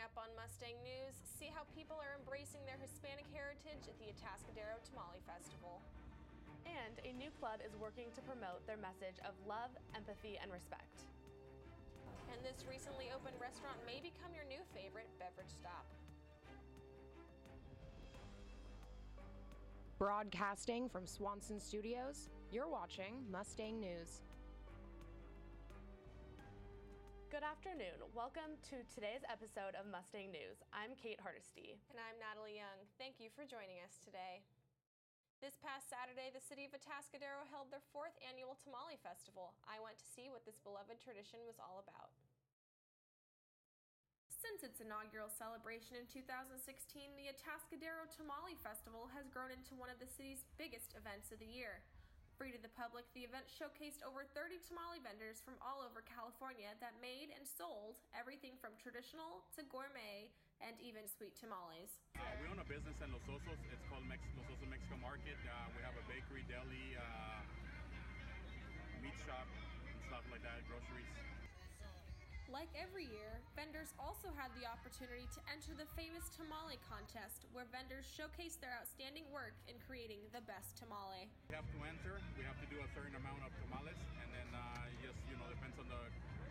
up on Mustang News, see how people are embracing their Hispanic heritage at the Atascadero Tamale Festival. And a new club is working to promote their message of love, empathy, and respect. And this recently opened restaurant may become your new favorite beverage stop. Broadcasting from Swanson Studios, you're watching Mustang News. Good afternoon. Welcome to today's episode of Mustang News. I'm Kate Hardesty. And I'm Natalie Young. Thank you for joining us today. This past Saturday, the city of Atascadero held their fourth annual Tamale Festival. I went to see what this beloved tradition was all about. Since its inaugural celebration in 2016, the Atascadero Tamale Festival has grown into one of the city's biggest events of the year. Free to the public, the event showcased over 30 tamale vendors from all over California that made and sold everything from traditional to gourmet and even sweet tamales. Uh, we own a business in Los Osos. It's called Mex- Los Osos Mexico Market. Uh, we have a bakery, deli, uh, meat shop, and stuff like that, groceries. Like every year, vendors also had the opportunity to enter the famous tamale contest, where vendors showcase their outstanding work in creating the best tamale. We have to enter. We have to do a certain amount of tamales, and then uh, just you know depends on the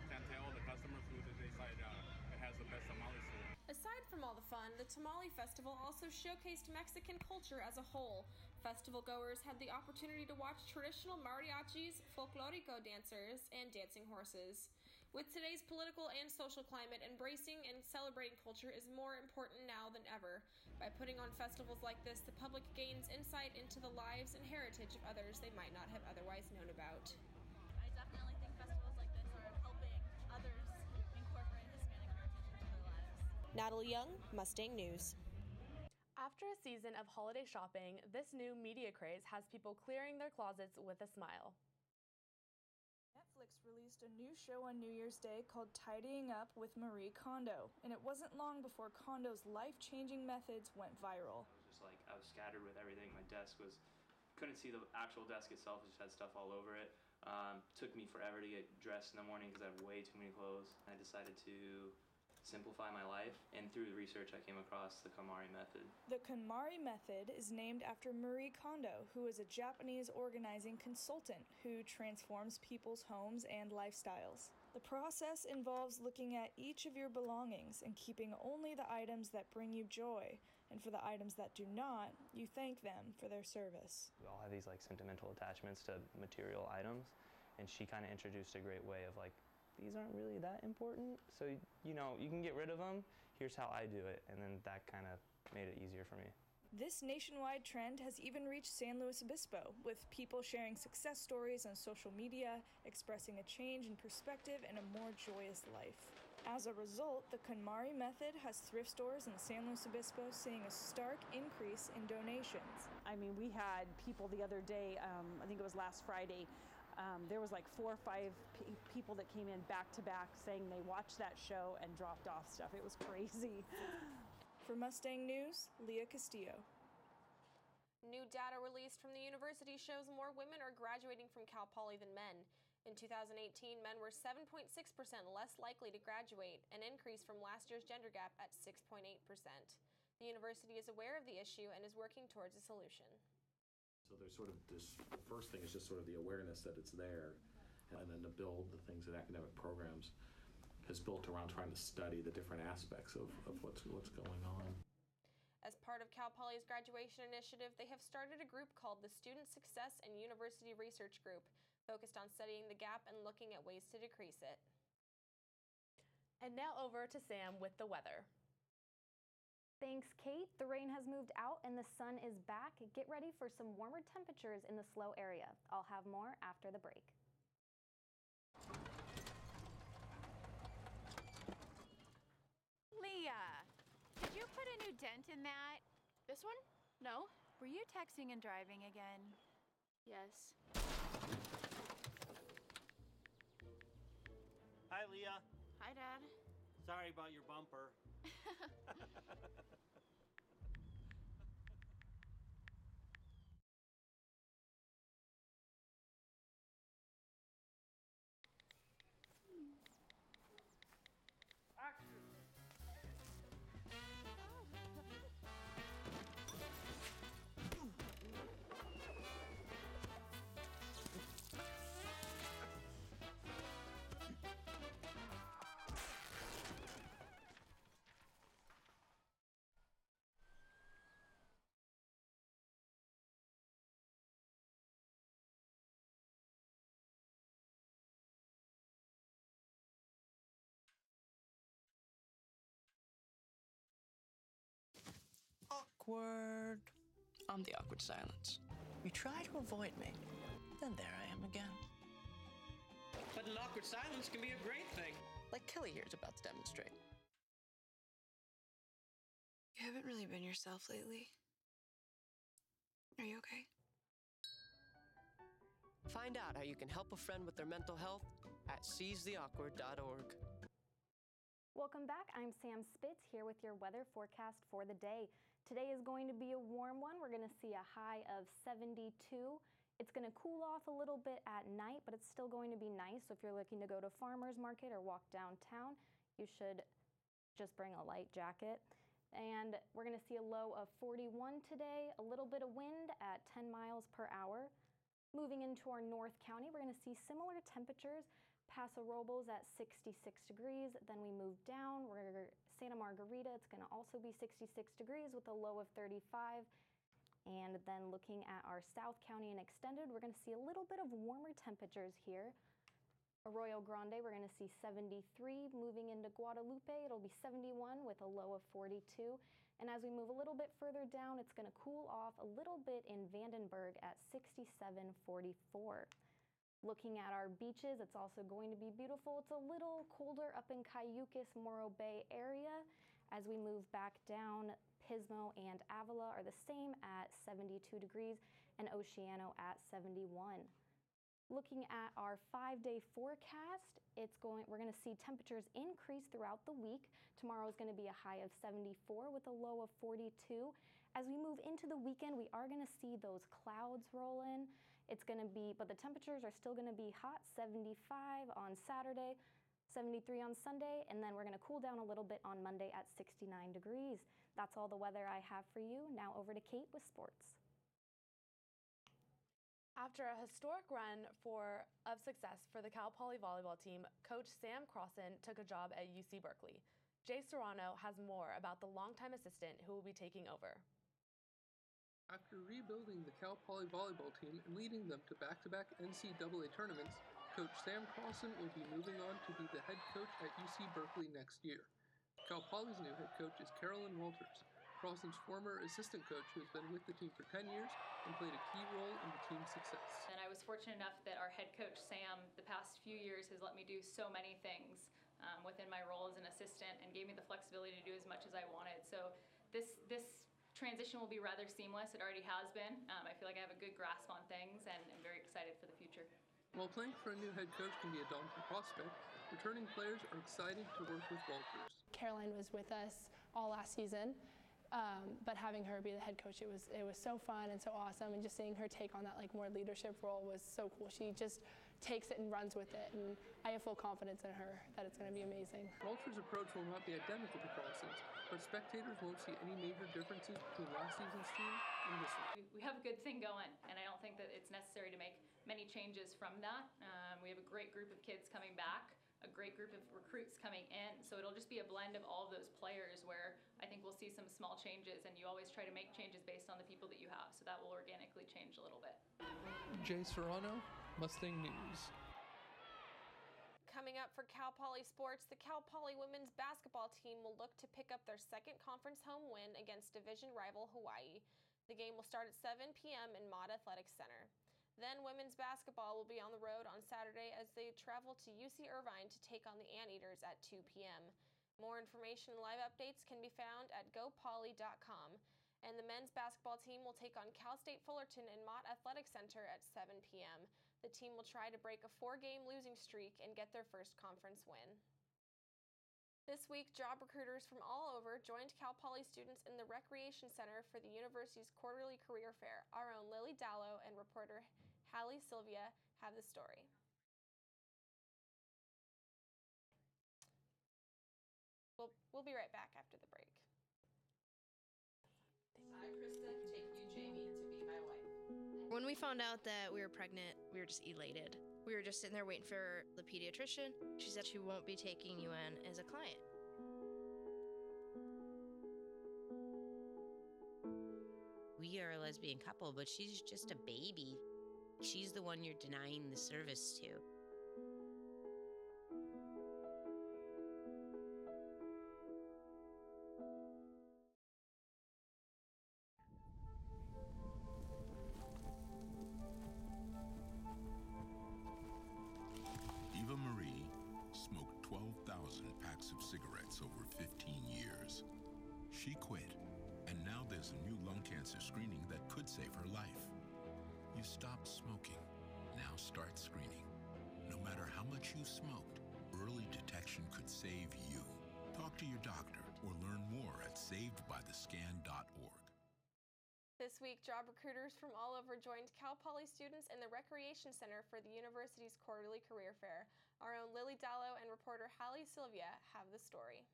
clientele, the customers who decide uh, it has the best tamales. Aside from all the fun, the Tamale Festival also showcased Mexican culture as a whole. Festival goers had the opportunity to watch traditional mariachis, folklorico dancers, and dancing horses. With today's political and social climate, embracing and celebrating culture is more important now than ever. By putting on festivals like this, the public gains insight into the lives and heritage of others they might not have otherwise known about. I definitely think festivals like this are helping others incorporate Hispanic heritage into their lives. Natalie Young, Mustang News. After a season of holiday shopping, this new media craze has people clearing their closets with a smile. Released a new show on New Year's Day called Tidying Up with Marie Kondo, and it wasn't long before Kondo's life changing methods went viral. Just like I was scattered with everything. My desk was, couldn't see the actual desk itself, it just had stuff all over it. Um, took me forever to get dressed in the morning because I had way too many clothes. I decided to simplify my life, and through the research, I came across the KonMari method. The KonMari method is named after Marie Kondo, who is a Japanese organizing consultant who transforms people's homes and lifestyles. The process involves looking at each of your belongings and keeping only the items that bring you joy, and for the items that do not, you thank them for their service. We all have these like sentimental attachments to material items, and she kind of introduced a great way of like these aren't really that important. So, you know, you can get rid of them. Here's how I do it. And then that kind of made it easier for me. This nationwide trend has even reached San Luis Obispo, with people sharing success stories on social media, expressing a change in perspective and a more joyous life. As a result, the KonMari method has thrift stores in San Luis Obispo seeing a stark increase in donations. I mean, we had people the other day, um, I think it was last Friday, um, there was like four or five pe- people that came in back to back saying they watched that show and dropped off stuff. It was crazy. For Mustang News, Leah Castillo. New data released from the university shows more women are graduating from Cal Poly than men. In 2018, men were 7.6% less likely to graduate, an increase from last year's gender gap at 6.8%. The university is aware of the issue and is working towards a solution. So there's sort of this the first thing is just sort of the awareness that it's there, and then to build the things that academic programs has built around trying to study the different aspects of, of what's what's going on. As part of Cal Poly's graduation initiative, they have started a group called the Student Success and University Research Group, focused on studying the gap and looking at ways to decrease it. And now over to Sam with the weather. Thanks, Kate. The rain has moved out and the sun is back. Get ready for some warmer temperatures in the SLO area. I'll have more after the break. Leah, did you put a new dent in that? This one? No. Were you texting and driving again? Yes. Hi, Leah. Hi, Dad. Sorry about your bumper. awkward. I'm the awkward silence. You try to avoid me, then there I am again. But an awkward silence can be a great thing. Like Kelly here is about to demonstrate. You haven't really been yourself lately. Are you okay? Find out how you can help a friend with their mental health at seizetheawkward.org. Welcome back. I'm Sam Spitz here with your weather forecast for the day. Today is going to be a warm one. We're going to see a high of 72. It's going to cool off a little bit at night, but it's still going to be nice. So if you're looking to go to farmer's market or walk downtown, you should just bring a light jacket. And we're going to see a low of 41 today, a little bit of wind at 10 miles per hour. Moving into our North County, we're going to see similar temperatures. Paso Robles at 66 degrees. Then we move down. We're Santa Margarita. It's going to also be 66 degrees with a low of 35. And then looking at our South County and extended, we're going to see a little bit of warmer temperatures here. Arroyo Grande, we're going to see 73. Moving into Guadalupe, it'll be 71 with a low of 42. And as we move a little bit further down, it's going to cool off a little bit in Vandenberg at 67.44. Looking at our beaches, it's also going to be beautiful. It's a little colder up in Cayucos, Morro Bay area. As we move back down, Pismo and Avila are the same at 72 degrees and Oceano at 71. Looking at our five-day forecast, it's going. We're going to see temperatures increase throughout the week. Tomorrow is going to be a high of 74 with a low of 42. As we move into the weekend, we are going to see those clouds roll in. It's going to be, but the temperatures are still going to be hot. 75 on Saturday, 73 on Sunday, and then we're going to cool down a little bit on Monday at 69 degrees. That's all the weather I have for you. Now over to Kate with sports. After a historic run for of success for the Cal Poly volleyball team, coach Sam Crosson took a job at UC Berkeley. Jay Serrano has more about the longtime assistant who will be taking over. After rebuilding the Cal Poly volleyball team and leading them to back-to-back NCAA tournaments, Coach Sam Crosson will be moving on to be the head coach at UC Berkeley next year. Cal Poly's new head coach is Carolyn Walters, Crosson's former assistant coach who has been with the team for 10 years and played a key role in the team's success. And I was fortunate enough that our head coach, Sam, the past few years has let me do so many things um, within my role as an assistant and gave me the flexibility to do as much as I wanted. So this, this transition will be rather seamless. It already has been. Um, I feel like I have a good grasp on things and I'm very excited for the future. While playing for a new head coach can be a daunting prospect, returning players are excited to work with Walters. Caroline was with us all last season, um, but having her be the head coach, it was it was so fun and so awesome, and just seeing her take on that like more leadership role was so cool. She just takes it and runs with it, and I have full confidence in her that it's going to be amazing. Walters' approach will not be identical to Crosson's, but spectators won't see any major differences between last season's team and this one. We have a good thing going, and I don't think that it's necessary to make many changes from that. Um, we have a great group of kids coming back a great group of recruits coming in. So it'll just be a blend of all of those players where I think we'll see some small changes and you always try to make changes based on the people that you have. So that will organically change a little bit. Jay Serrano, Mustang News. Coming up for Cal Poly Sports, the Cal Poly women's basketball team will look to pick up their second conference home win against division rival Hawaii. The game will start at 7 p.m. in Mott Athletics Center. Then women's basketball will be on the road on Saturday as they travel to UC Irvine to take on the Anteaters at 2 p.m. More information and live updates can be found at gopoly.com. And the men's basketball team will take on Cal State Fullerton in Mott Athletic Center at 7 p.m. The team will try to break a four game losing streak and get their first conference win. This week, job recruiters from all over joined Cal Poly students in the Recreation Center for the university's quarterly career fair. Our own Lily Dallow and reporter Hallie Sylvia have the story. We'll, we'll be right back after the break. I, Krista, we found out that we were pregnant, we were just elated. We were just sitting there waiting for the pediatrician. She said she won't be taking you in as a client. We are a lesbian couple, but she's just a baby. She's the one you're denying the service to. You smoked, early detection could save you. Talk to your doctor or learn more at savedbythescan.org. This week, job recruiters from all over joined Cal Poly students in the Recreation Center for the university's quarterly career fair. Our own Lily Dallow and reporter Hallie Sylvia have the story.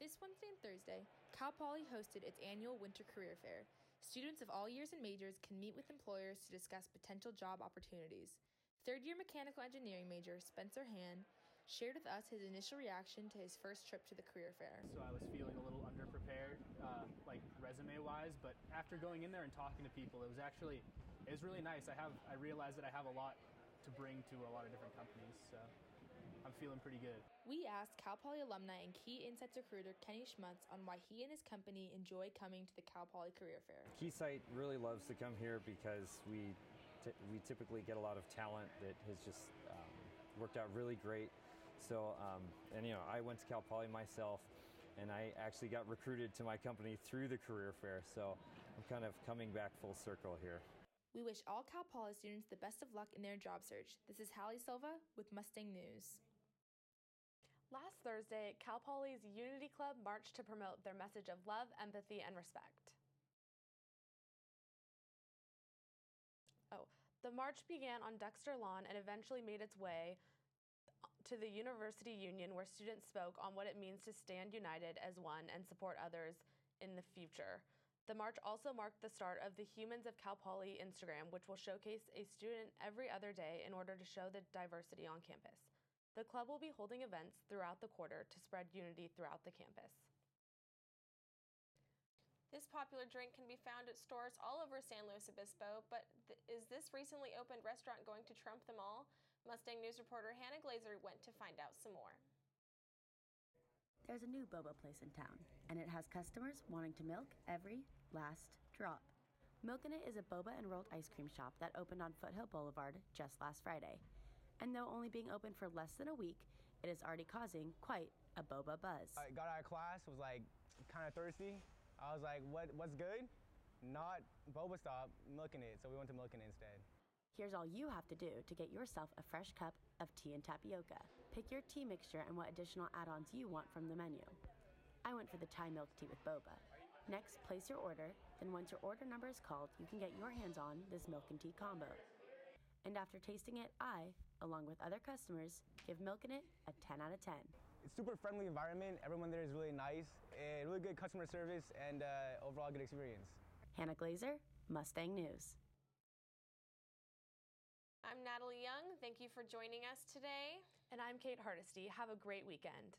This Wednesday and Thursday, Cal Poly hosted its annual Winter Career Fair. Students of all years and majors can meet with employers to discuss potential job opportunities. Third year mechanical engineering major Spencer Han shared with us his initial reaction to his first trip to the career fair. So I was feeling a little underprepared, uh, like resume wise, but after going in there and talking to people, it was actually it was really nice. I have I realized that I have a lot to bring to a lot of different companies, so I'm feeling pretty good. We asked Cal Poly alumni and key insights recruiter Kenny Schmutz on why he and his company enjoy coming to the Cal Poly Career Fair. Keysight really loves to come here because we t- we typically get a lot of talent that has just um, worked out really great. So, um, and you know, I went to Cal Poly myself, and I actually got recruited to my company through the career fair. So, I'm kind of coming back full circle here. We wish all Cal Poly students the best of luck in their job search. This is Hallie Silva with Mustang News. Last Thursday, Cal Poly's Unity Club marched to promote their message of love, empathy, and respect. The march began on Dexter Lawn and eventually made its way to the University Union, where students spoke on what it means to stand united as one and support others in the future. The march also marked the start of the Humans of Cal Poly Instagram, which will showcase a student every other day in order to show the diversity on campus. The club will be holding events throughout the quarter to spread unity throughout the campus. This popular drink can be found at stores all over San Luis Obispo, but th- is this recently opened restaurant going to trump them all? Mustang News reporter Hannah Glazer went to find out some more. There's a new boba place in town, and it has customers wanting to milk every last drop. Milkin' It is a boba and rolled ice cream shop that opened on Foothill Boulevard just last Friday. And though only being open for less than a week, it is already causing quite a boba buzz. I got out of class, was like kind of thirsty. I was like, what, what's good? Not boba stop, Milkin' It. So we went to Milkin' It instead. Here's all you have to do to get yourself a fresh cup of tea and tapioca. Pick your tea mixture and what additional add ons you want from the menu. I went for the Thai milk tea with boba. Next, place your order, then, once your order number is called, you can get your hands on this milk and tea combo. And after tasting it, I, along with other customers, give Milkin' It a 10 out of 10. It's super friendly environment. Everyone there is really nice. And really good customer service and uh, overall good experience. Hannah Glazer, Mustang News. I'm Natalie Young. Thank you for joining us today. And I'm Kate Hardesty. Have a great weekend.